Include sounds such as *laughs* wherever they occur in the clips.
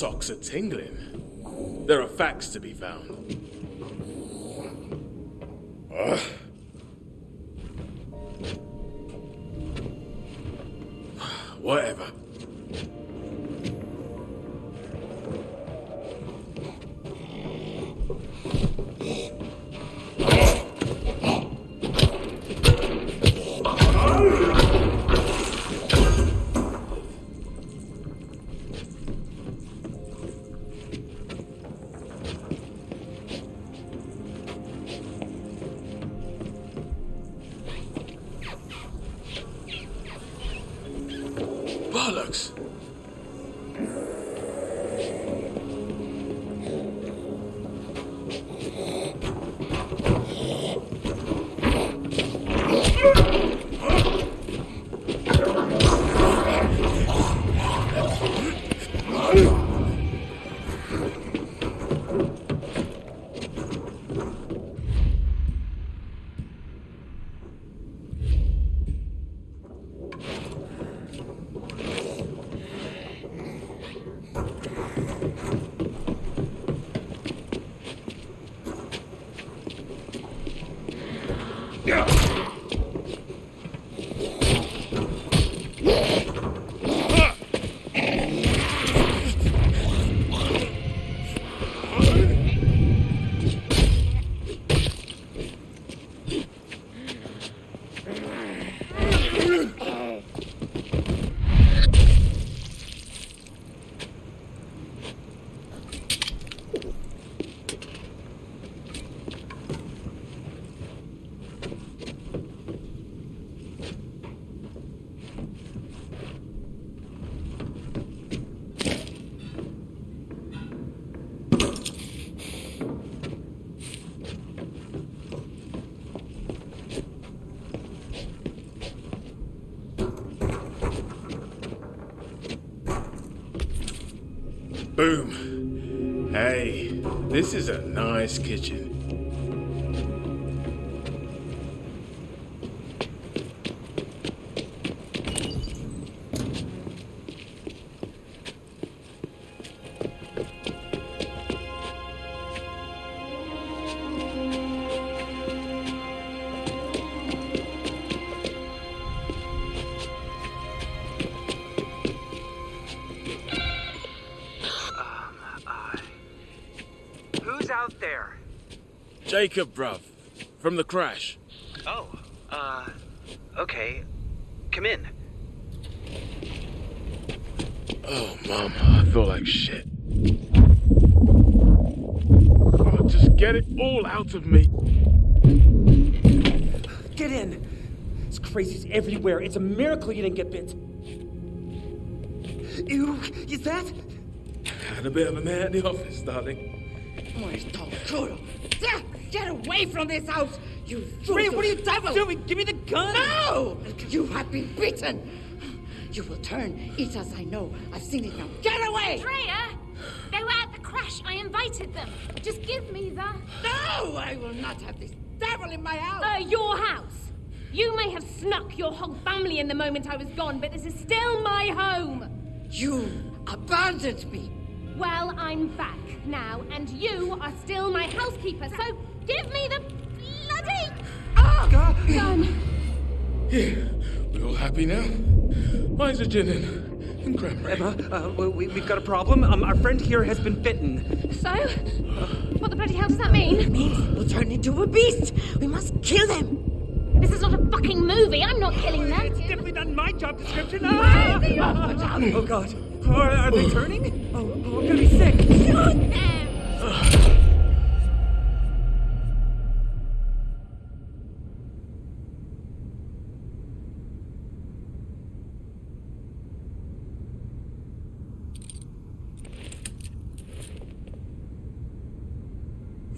socks are tingling. There are facts to be found. Whatever. Bollocks! Boom. Hey, this is a nice kitchen. Jacob, bruv. From the crash. Oh, uh, okay. Come in. Oh, Mom, I feel like shit. Oh, just get it all out of me. Get in. This crazy's everywhere. It's a miracle you didn't get bit. Ew, is that? Had a bit of a man at the office, darling. Get away from this house, you Wait, what are you devil! doing? Give me the gun! No! You have been beaten! You will turn, eat as I know. I've seen it now. Get away! Freya! They were at the crash. I invited them. Just give me the. No! I will not have this devil in my house! Uh, your house. You may have snuck your whole family in the moment I was gone, but this is still my home. You abandoned me! Well, I'm back now, and you are still my housekeeper, so give me the bloody. Ah! Gun. Here, we all happy now? Mine's a gin and, and cranberry. Emma, uh, we, we've got a problem. Um, our friend here has been bitten. So? What the bloody hell does that mean? It means we'll turn into a beast! We must kill them! This is not a fucking movie. I'm not killing them. It's definitely not my job description. Ah! are the others? Oh, God. Are, are they turning? Oh, oh, I'm gonna be sick.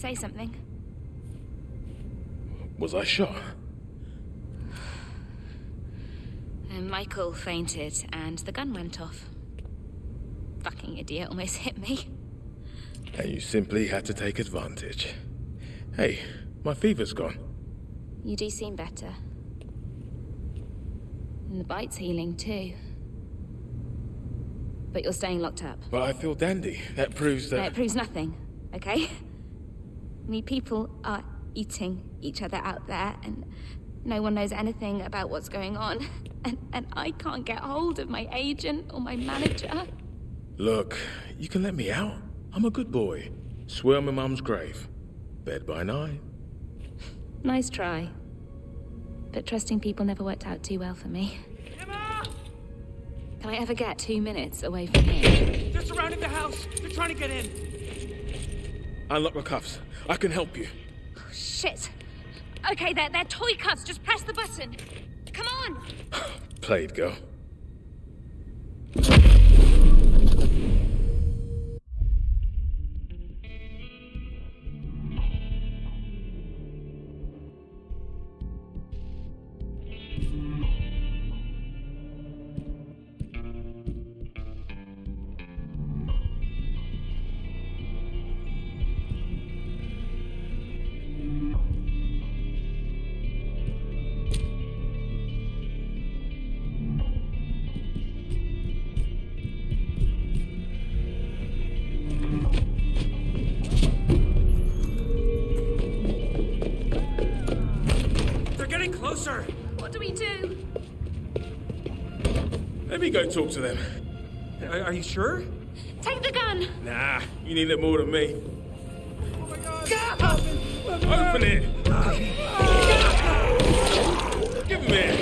Say something. Was I shot? Uh, and Michael fainted, and the gun went off. Fucking idiot almost *laughs* hit me. And you simply had to take advantage. Hey, my fever's gone. You do seem better. And the bite's healing too. but you're staying locked up. But I feel dandy. That proves No, that. it proves nothing, okay? I mean, people are eating each other out there, and no one knows anything about what's going on. *laughs* And, and I can't get hold of my agent or my manager. Look, you can let me out. I'm a good boy. Swear on my mum's grave. Bed by nine. Nice try. But trusting people never worked out too well for me. Emma! Can I ever get two minutes away from him? They're surrounding the house. They're trying to get in. Unlock the cuffs. I can help you. Oh, shit! Okay, they're, they're toy cuffs. Just press the button. Come on! *sighs* Played, girl. Me go talk to them. Are, are you sure? Take the gun! Nah, you need it more than me. Oh my god! Open it! Give him here.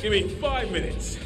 Give me five minutes.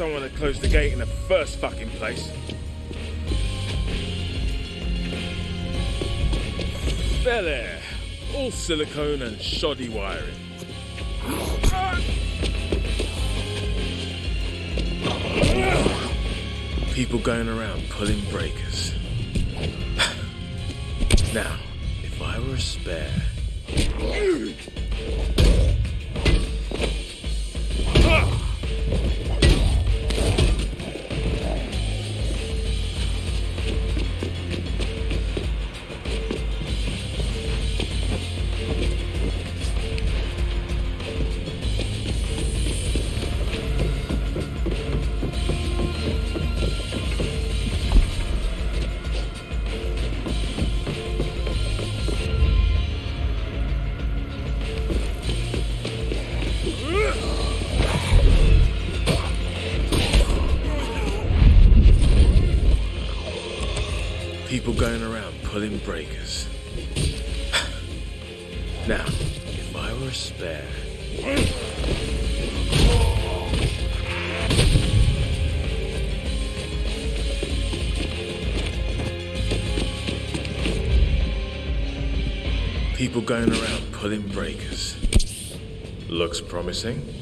Someone that closed the gate in the first fucking place. There, there. All silicone and shoddy wiring. People going around pulling breakers. now, if I were a spare. Pulling breakers. now, if I were spare. People going around pulling breakers. Looks promising.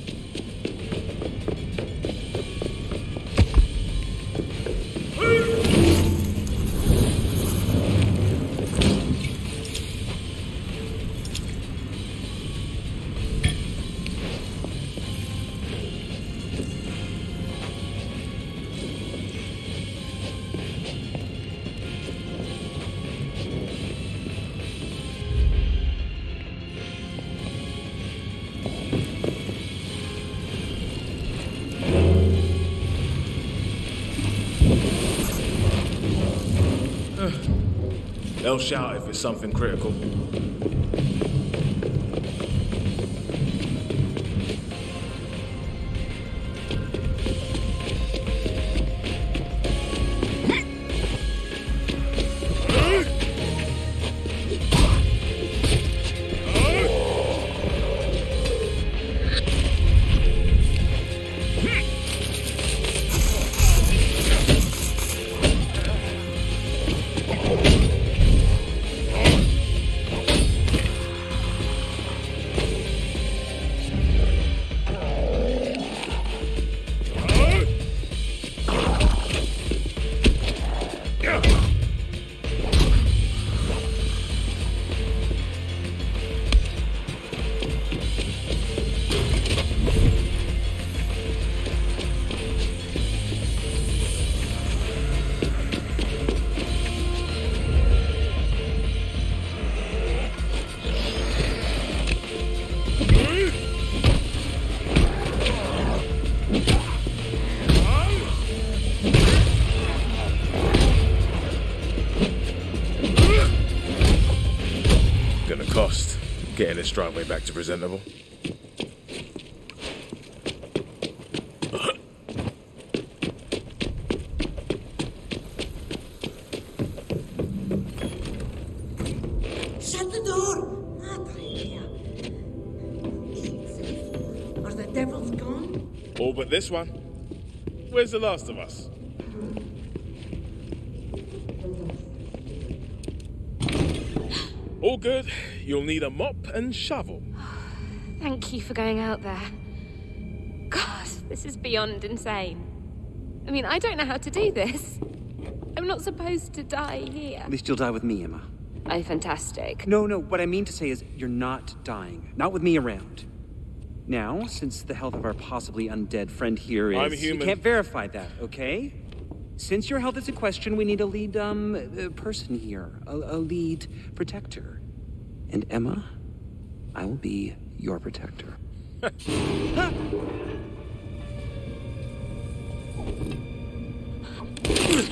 Shout if it's something critical. Getting this driveway back to presentable. Shut the door! Tranquila. Is it safe? Are the devils gone? All but this one. Where's the last of us? All good. You'll need a mop and shovel. *sighs* Thank you for going out there. God, this is beyond insane. I mean, I don't know how to do this. I'm not supposed to die here. At least you'll die with me, Emma. Oh, fantastic. No, no, what I mean to say is you're not dying. Not with me around. Now, since the health of our possibly undead friend here is... I'm human. You can't verify that, okay? Since your health is a question, we need a lead, um, uh, person here. A, a lead protector. And Emma, I will be your protector. Come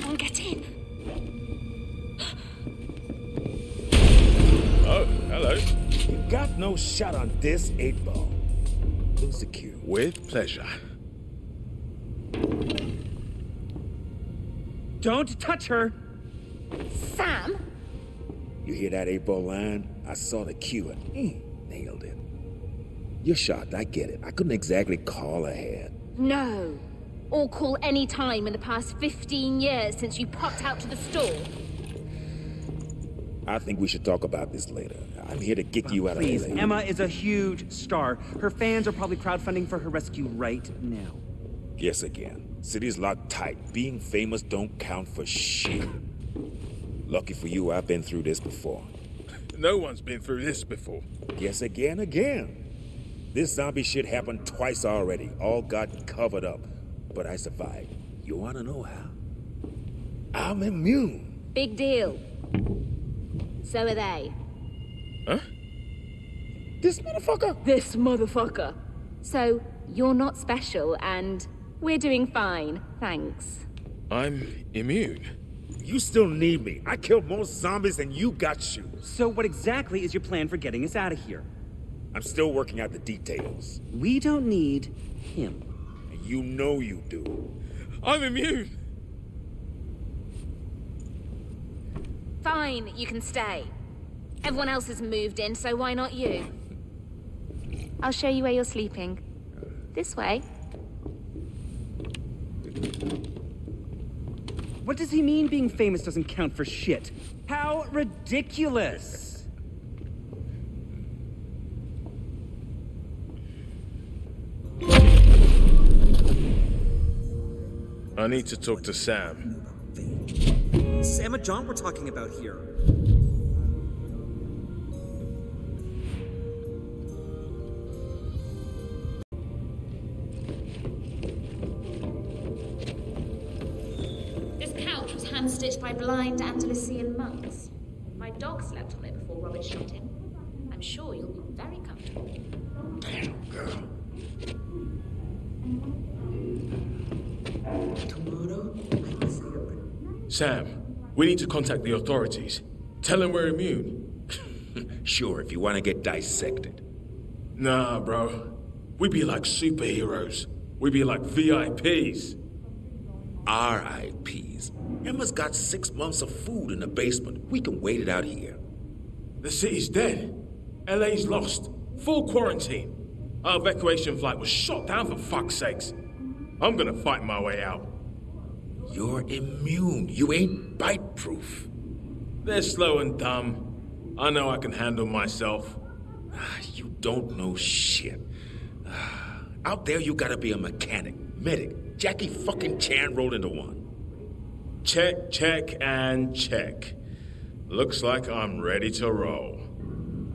on, get in. Oh, hello. You got no shot on this eight ball. Lose the cue. With pleasure. Don't touch her! Sam? You hear that eight ball line? I saw the cue and mm, nailed it. You're shocked, I get it. I couldn't exactly call ahead. No. Or call any time in the past 15 years since you popped out to the store. I think we should talk about this later. I'm here to get you out Please, of LA. Emma is a huge star. Her fans are probably crowdfunding for her rescue right now. Guess again. City's locked tight. Being famous don't count for shit. Lucky for you, I've been through this before. No one's been through this before. Yes, again, again. This zombie shit happened twice already. All got covered up. But I survived. You wanna know how? I'm immune. Big deal. So are they. Huh? This motherfucker. This motherfucker. So, you're not special, and we're doing fine, thanks. I'm immune. You still need me. I killed more zombies than you got you. So, what exactly is your plan for getting us out of here? I'm still working out the details. We don't need him. You know you do. I'm immune. Fine, you can stay. Everyone else has moved in, so why not you? I'll show you where you're sleeping. This way. What does he mean being famous doesn't count for shit? How ridiculous! I need to talk to Sam. Sam and John we're talking about here. Was hand stitched by blind Andalusian monks. My dog slept on it before Robert shot him. I'm sure you'll be very comfortable. Damn, girl. Tomorrow, I will see you. Sam, we need to contact the authorities. Tell them we're immune. *laughs* Sure, if you want to get dissected. Nah, bro. We'd be like superheroes. We'd be like VIPs. RIPs. Emma's got six months of food in the basement. We can wait it out here. The city's dead. LA's lost. Full quarantine. Our evacuation flight was shot down for fuck's sakes. I'm gonna fight my way out. You're immune. You ain't bite proof. They're slow and dumb. I know I can handle myself. *sighs* You don't know shit. *sighs* Out there, you gotta be a mechanic, medic. Jackie fucking Chan rolled into one. Check, check, and check. Looks like I'm ready to roll.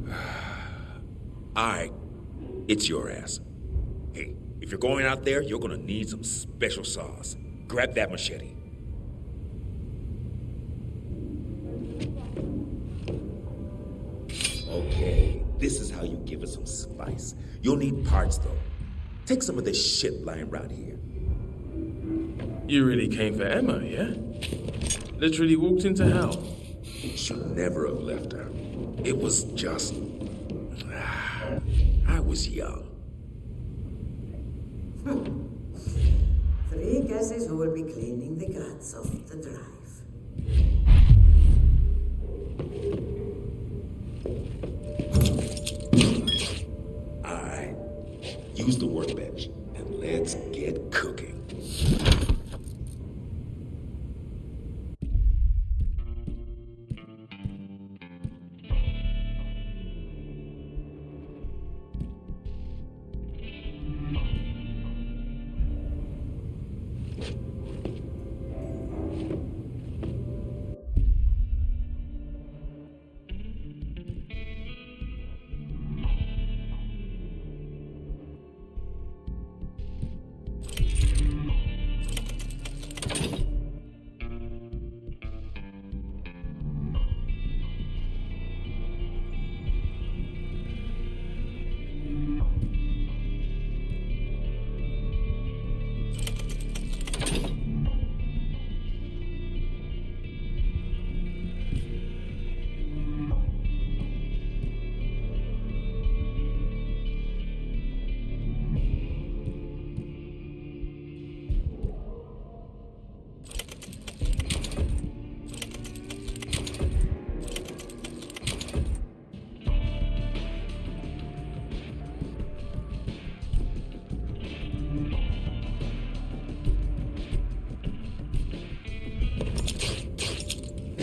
*sighs* All right, it's your ass. Hey, if you're going out there, you're gonna need some special sauce. Grab that machete. Okay, this is how you give it some spice. You'll need parts though. Take some of this shit lying around here. You really came for Emma, yeah? Literally walked into hell. Should never have left her. It was just. *sighs* I was young. Three guesses who will be cleaning the guts off the drive. Alright. Use the workbench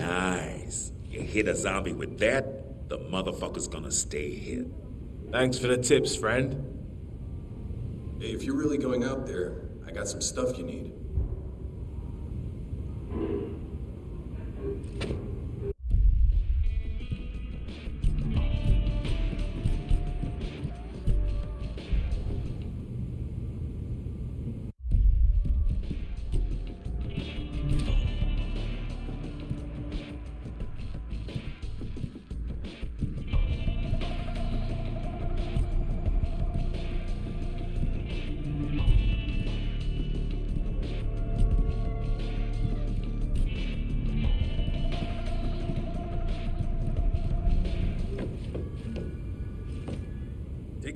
Nice. You hit a zombie with that, the motherfucker's gonna stay hit. Thanks for the tips, friend. Hey, if you're really going out there, I got some stuff you need.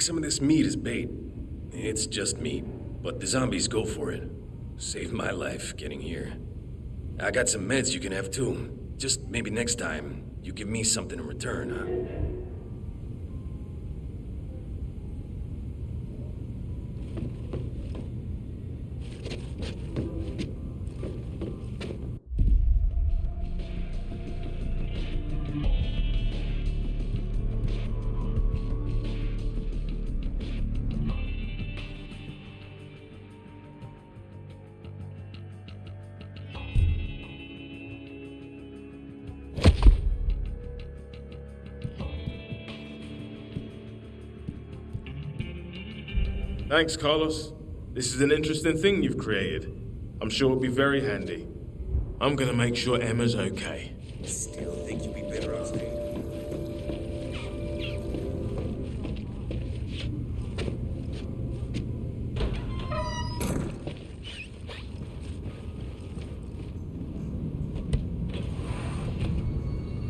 Take some of this meat as bait. It's just meat, but the zombies go for it. Saved my life getting here. I got some meds you can have too. Just maybe next time, you give me something in return, huh? Thanks, Carlos. This is an interesting thing you've created. I'm sure it'll be very handy. I'm gonna make sure Emma's okay. Still think you'd be better off staying.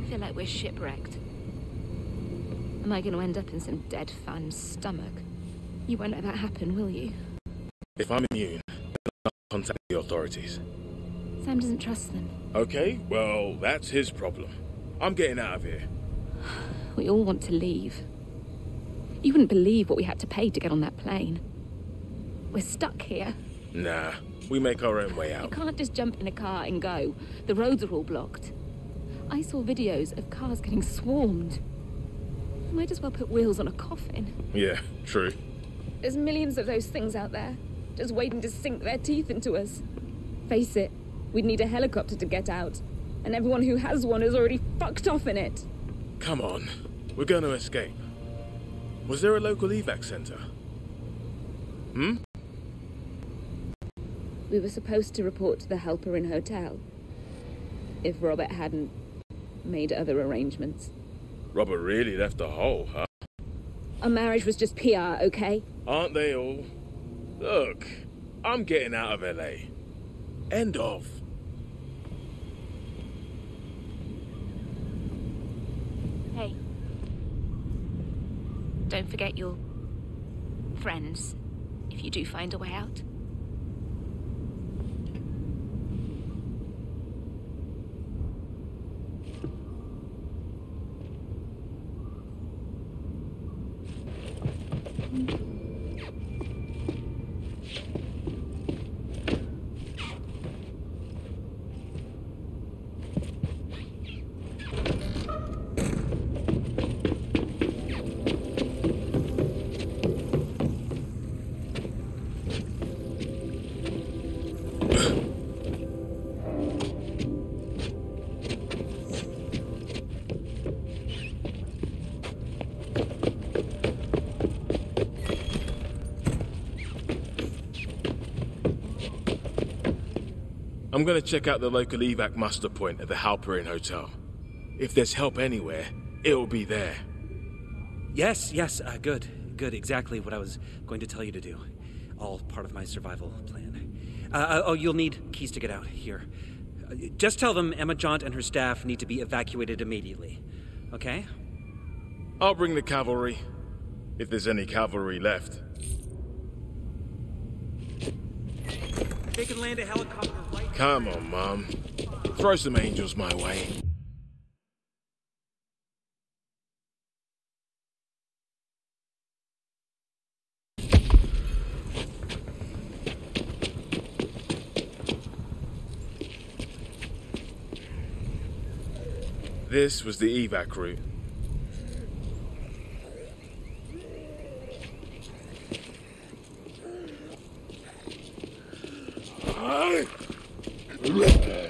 Feel like we're shipwrecked. Am I going to end up in some dead fan's stomach? You won't let that happen, will you? If I'm immune, then I'll contact the authorities. Sam doesn't trust them. Okay, well, that's his problem. I'm getting out of here. *sighs* We all want to leave. You wouldn't believe what we had to pay to get on that plane. We're stuck here. Nah, we make our own way out. You can't just jump in a car and go. The roads are all blocked. I saw videos of cars getting swarmed. Might as well put wheels on a coffin. Yeah, true. There's millions of those things out there, just waiting to sink their teeth into us. Face it, we'd need a helicopter to get out, and everyone who has one is already fucked off in it. Come on, we're going to escape. Was there a local evac center? Hmm? We were supposed to report to the Halperin Hotel. If Robert hadn't made other arrangements. Robert really left a hole, huh? Our marriage was just PR, okay? Aren't they all? Look, I'm getting out of LA. End of. Hey. Don't forget your friends if you do find a way out. I'm gonna check out the local evac muster point at the Halperin Hotel. If there's help anywhere, it'll be there. Yes, yes, uh, good. Good, exactly what I was going to tell you to do. All part of my survival plan. Uh, uh, oh, you'll need keys to get out. Here. Uh, just tell them Emma Jaunt and her staff need to be evacuated immediately. Okay? I'll bring the cavalry. If there's any cavalry left. They can land a helicopter right Come on, Mom. Throw some angels my way. This was the evac route. Look.